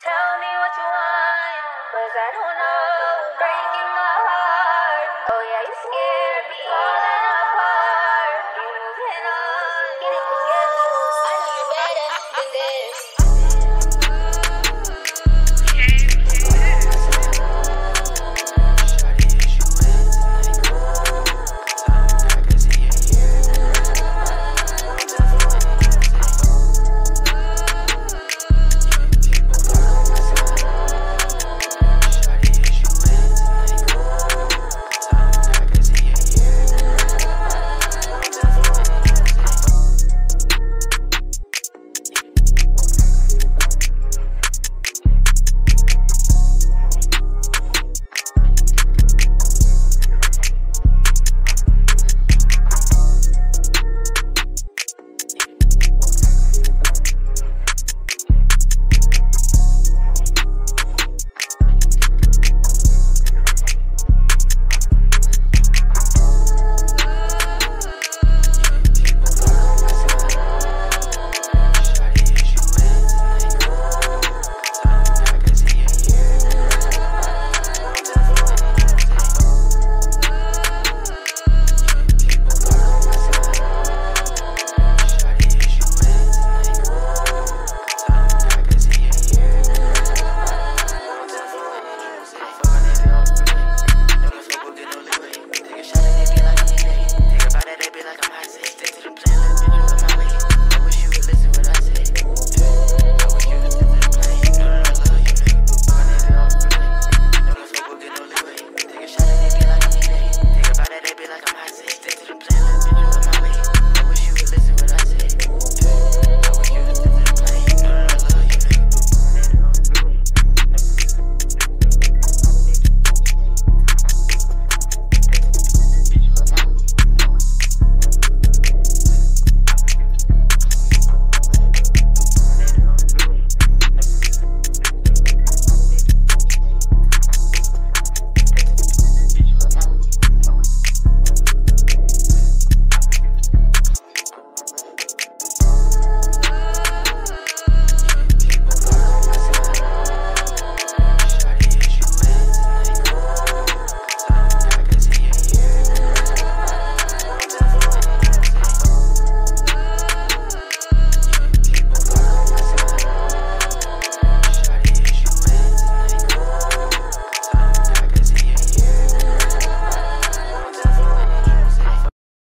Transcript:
Tell me what you want, cause I don't know. Breaking my heart. Oh yeah, you scared.